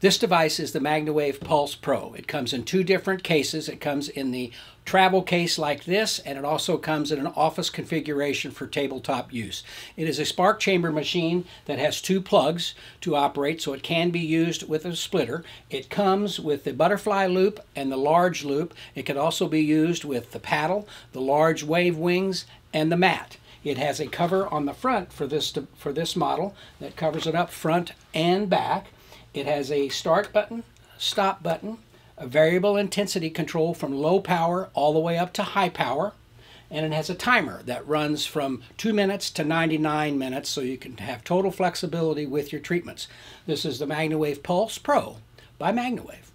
This device is the MagnaWave Pulse Pro. It comes in two different cases. It comes in the travel case like this, and it also comes in an office configuration for tabletop use. It is a spark chamber machine that has two plugs to operate, so it can be used with a splitter. It comes with the butterfly loop and the large loop. It can also be used with the paddle, the large wave wings, and the mat. It has a cover on the front for this for this model that covers it up front and back. It has a start button, stop button, a variable intensity control from low power all the way up to high power, and it has a timer that runs from 2 minutes to 99 minutes so you can have total flexibility with your treatments. This is the MagnaWave Pulse Pro by MagnaWave.